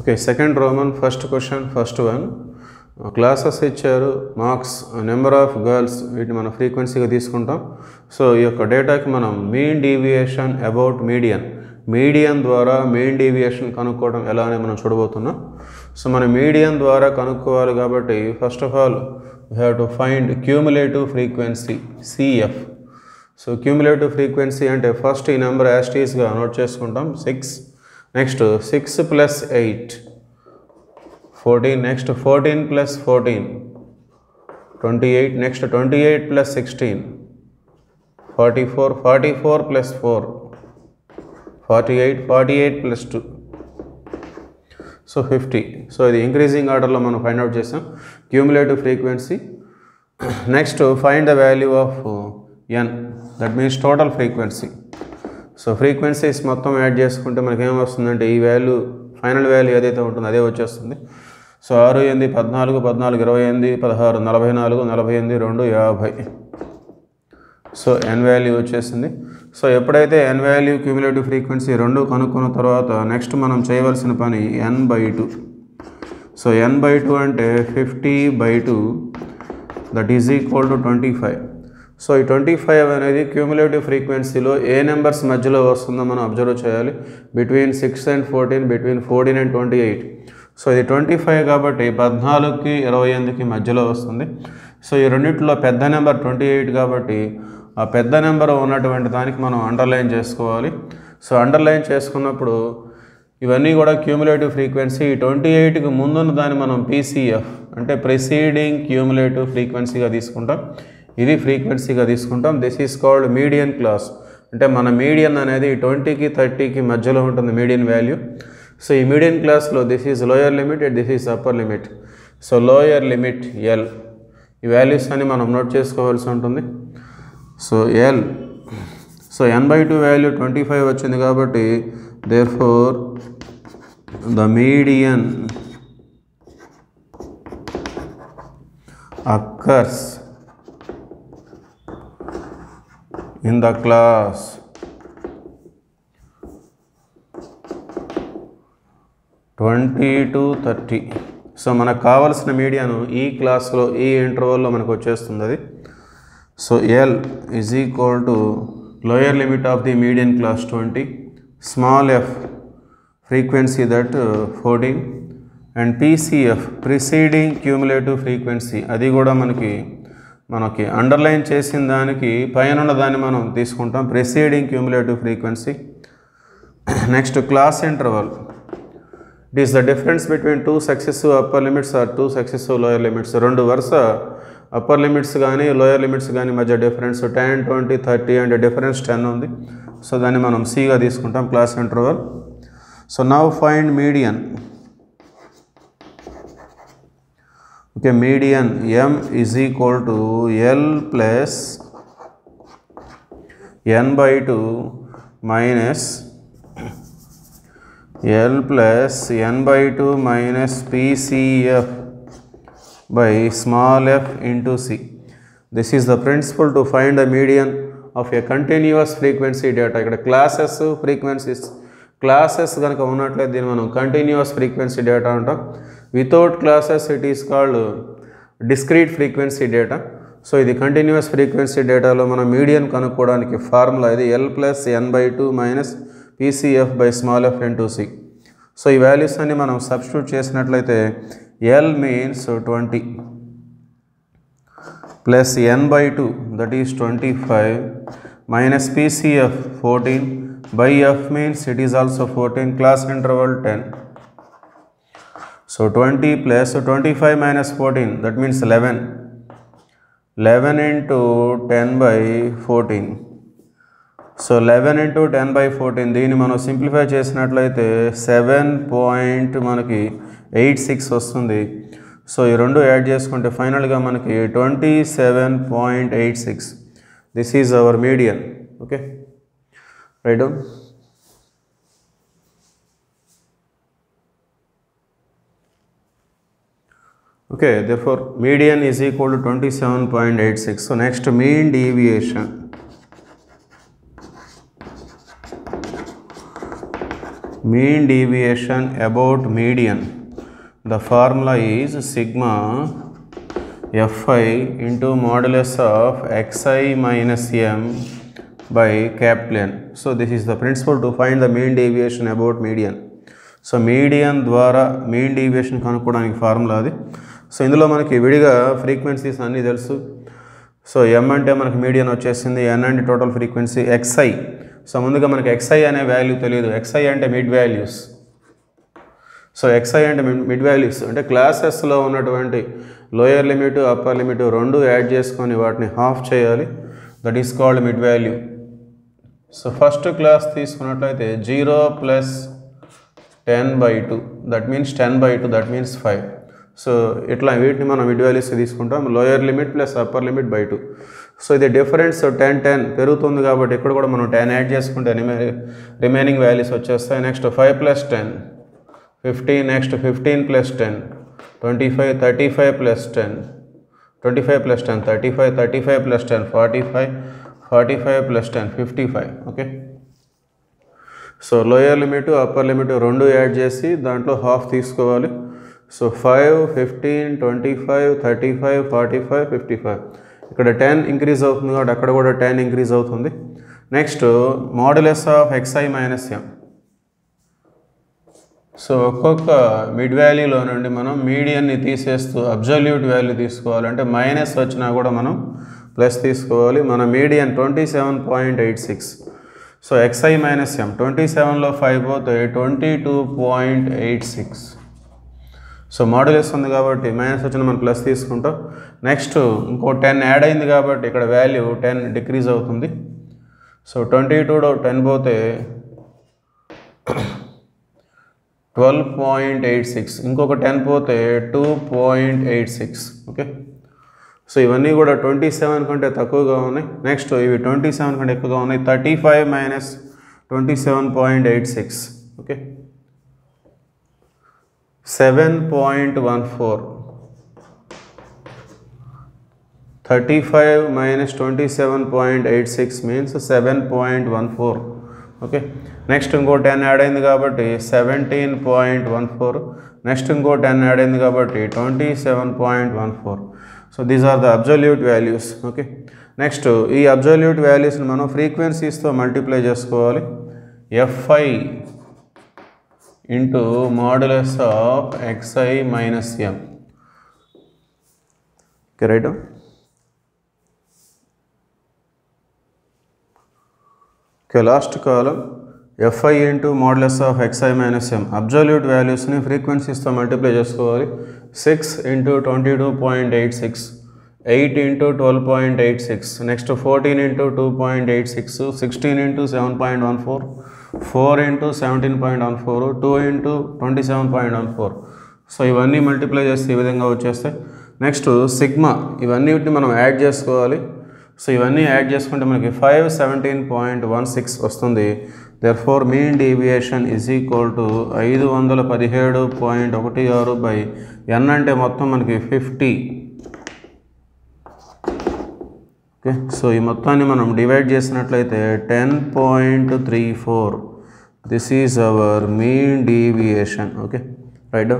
Okay second roman first question first one classes ఇచ్చారు marks number of girls వీటిని మనం ఫ్రీక్వెన్సీగా తీసుకుంటాం. సో ఈ యొక్క డేటాకి మనం mean deviation about median median ద్వారా మెయిన్ డీవియేషన్ కనుక్కోవడం ఎలా అని మనం చూడబోతున్నాం. సో మనం మీడియన్ ద్వారా కనుక్కోవాలి కాబట్టి first of all we have to find cumulative frequency CF so cumulative frequency అంటే ఫస్ట్ ఈ నెంబర్ యాస్టీస్గా నోట్ చేసుకుంటాం. Six next six plus eight fourteen next fourteen plus fourteen twenty eight next twenty eight plus sixteen forty four forty four plus four forty eight forty eight plus two so fifty so ఇది increasing ఆర్డర్లో మనం find out చేసాం cumulative frequency next find the value of N that means total frequency So frequencies మొత్తం add చేసుకుంటే మనకి ఏమొస్తుందంటే ఈ value final value ఏదైతే ఉంటుందో అదే వచ్చేస్తుంది. సో ఆరు ఎనిమిది పద్నాలుగు పద్నాలుగు ఇరవై ఎనిమిది పదహారు నలభై నాలుగు నలభై ఎనిమిది రెండు యాభై. సో ఎన్ వాల్యూ వచ్చేసింది. సో ఎప్పుడైతే ఎన్ వాల్యూ క్యూములేటివ్ ఫ్రీక్వెన్సీ రెండు కనుక్కున్న తర్వాత నెక్స్ట్ మనం చేయవలసిన పని N by two so N by two అంటే fifty by two that is equal to twenty five so ఈ ట్వంటీ ఫైవ్ అనేది క్యూములేటివ్ ఫ్రీక్వెన్సీలో ఏ నెంబర్స్ మధ్యలో వస్తుందో మనం అబ్జర్వ్ చేయాలి. Between six and fourteen between fourteen and twenty eight. So ఇది ట్వంటీ ఫైవ్ కాబట్టి పద్నాలుగుకి ఇరవై ఎనిమిదికి మధ్యలో వస్తుంది. సో ఈ రెండింటిలో పెద్ద నెంబర్ ట్వంటీ ఎయిట్ కాబట్టి ఆ పెద్ద నెంబర్ ఉన్నటువంటి దానికి మనం అండర్లైన్ చేసుకోవాలి. సో అండర్లైన్ చేసుకున్నప్పుడు ఇవన్నీ కూడా క్యూములేటివ్ ఫ్రీక్వెన్సీ. ట్వంటీ ఎయిట్కి ముందున్న దాన్ని మనం పీసీఎఫ్ అంటే ప్రిసీడింగ్ క్యూములేటివ్ ఫ్రీక్వెన్సీగా తీసుకుంటాం. ఇది ఫ్రీక్వెన్సీగా తీసుకుంటాం. This is called median class అంటే మన మీడియన్ అనేది ట్వంటీకి థర్టీకి మధ్యలో ఉంటుంది మీడియన్ వాల్యూ సో ఈ మీడియన్ క్లాస్లో this is lower limit and this is upper limit so lower limit L ఈ వాల్యూస్ అని మనం నోట్ చేసుకోవాల్సి ఉంటుంది. So L so N by two value twenty five వచ్చింది కాబట్టి therefore the median occurs in the class. Twenty to thirty so మనకు కావాల్సిన మీడియాను ఈ క్లాస్లో ఈ ఇంటర్వల్లో మనకు వచ్చేస్తుంది అది. So L is equal to lower limit of the median class twenty small F frequency that fourteen and PCF preceding cumulative frequency అది కూడా మనకి మనకి అండర్లైన్ చేసిన దానికి పైన ఉన్న దాన్ని మనం తీసుకుంటాం. Preceding cumulative frequency next class interval it is the difference between two successive upper limits or two successive lower limits రెండు వరుస అప్పర్ లిమిట్స్ కానీ లోయర్ లిమిట్స్ కానీ మధ్య difference ten twenty thirty and difference ten ఉంది. So దాన్ని మనం సిగా తీసుకుంటాం class interval so now find median okay median M is equal to L plus N by two minus L plus N by two minus PCF by small F into C this is the principle to find the median of a continuous frequency data ఇక్కడ classes frequencies classes కనుక ఉన్నట్లయితే దీన్ని మనం continuous frequency data అంటాం. Without classes it is called discrete frequency data so ఇది continuous frequency డేటాలో మనం medium కనుక్కోవడానికి ఫార్ములా ఇది L plus N by two minus PCF by small F N two C so ఈ వాల్యూస్ అన్ని మనం substitute చేసినట్లయితే L means twenty plus N by two that is twenty five minus PCF fourteen by F means it is also fourteen class interval ten so 20 plus so 25 minus 14 that means 11 11 into 10 by 14 so eleven into ten by fourteen దీన్ని మనం simplify చేసినట్లయితే seven point మనకి eight six వస్తుంది. So ఈ రెండు add చేసుకుంటే ఫైనల్గా మనకి twenty seven point eight six this is our median okay right okay therefore median is equal to 27.86 so next mean deviation mean deviation about median the formula is sigma fi into modulus of xi minus m by capital N. So this is the principle to find the mean deviation about median. So median ద్వారా mean deviation కనుక్కోవడానికి formula అది so ఇందులో మనకి విడిగా frequencies అన్నీ తెలుసు. So ఎం అంటే మనకి మీడియన్ వచ్చేసింది ఎన్ అంటే టోటల్ ఫ్రీక్వెన్సీ ఎక్స్ఐ సో ముందుగా మనకి ఎక్స్ఐ అనే వాల్యూ తెలియదు. ఎక్స్ఐ అంటే mid values so x i అంటే మిడ్ మిడ్ వాల్యూస్ అంటే క్లాసెస్లో ఉన్నటువంటి లోయర్ లిమిట్ అప్పర్ లిమిట్ రెండు యాడ్ చేసుకొని వాటిని హాఫ్ చేయాలి. That is called mid value so first class తీసుకున్నట్లయితే zero plus ten by two that means ten by two that means five so ఇట్లా వీటిని మనం మిడ్ తీసుకుంటాం. Lower limit plus upper limit by two. So ఇది difference ten ten పెరుగుతుంది కాబట్టి ఇక్కడ కూడా మనం టెన్ యాడ్ చేసుకుంటే రిమైనింగ్ వాల్యూస్ వచ్చేస్తాయి. Next five plus ten fifteen next fifteen plus ten twenty five thirty five plus ten twenty five plus ten thirty five thirty five plus ten forty five forty five plus ten fifty five okay? So lower limit upper limit రెండు add చేసి దాంట్లో half తీసుకోవాలి. So five fifteen twenty five thirty five forty five fifty five. ఇక్కడ ten increase అవుతుంది కాబట్టి అక్కడ కూడా ten increase అవుతుంది. Next modulus of x i minus M. So ఒక్కొక్క మిడ్ వాల్యూలో నుండి మనం మీడియన్ని తీసేస్తూ అబ్జల్యూట్ వాల్యూ తీసుకోవాలంటే మైనస్ వచ్చినా కూడా మనం ప్లస్ తీసుకోవాలి. మన median twenty seven point eight six. So x i minus M. Twenty సెవెన్లో ఫైవ్ పోతే twenty two point eight six. So modulus ఉంది కాబట్టి మైనస్ వచ్చిన మనం ప్లస్ తీసుకుంటాం. నెక్స్ట్ ఇంకో టెన్ యాడ్ అయింది కాబట్టి ఇక్కడ వాల్యూ టెన్ డిక్రీజ్ అవుతుంది. సో ట్వంటీ టూలో టెన్ పోతే ట్వెల్వ్ పాయింట్ ఎయిట్ సిక్స్ ఇంకొక టెన్ పోతే two point eight six okay so ఇవన్నీ కూడా ట్వంటీ సెవెన్ కంటే తక్కువగా ఉన్నాయి. నెక్స్ట్ ఇవి ట్వంటీ సెవెన్ కంటే ఎక్కువగా ఉన్నాయి. Thirty five minus twenty seven point eight six okay seven point one four thirty five minus twenty seven point eight six means seven point one four okay next ఇంకో ten add అయింది కాబట్టి seventeen point one four next ఇంకో ten add అయింది కాబట్టి twenty seven point one four so these are the absolute values okay next ఈ absolute వాల్యూస్ని మనం ఫ్రీక్వెన్సీస్తో మల్టిప్లై చేసుకోవాలి. F i into modulus of x i minus M. Okay right? Okay last column f i into modulus of x i minus M. Absolute వాల్యూస్ని ఫ్రీక్వెన్సీస్తో multiply చేసుకోవాలి. Six into twenty two point eight six. Eight into twelve point eight six. Next fourteen into two point eight six. Sixteen into seven point one four. Four into seventeen point one four two into twenty seven point one four. So ఇవన్నీ multiply చేస్తే ఈ విధంగా వచ్చేస్తాయి. Next sigma ఇవన్నీ మనం add చేసుకోవాలి. So ఇవన్నీ add చేసుకుంటే మనకి five seventeen point one six వస్తుంది. Therefore mean deviation is equal to ఐదు వందల పదిహేడు పాయింట్ ఒకటి ఆరు బై ఎన్ అంటే మొత్తం మనకి ఫిఫ్టీ. ఓకే సో ఈ మొత్తాన్ని మనం డివైడ్ చేసినట్లయితే ten point three four this is our mean deviation okay right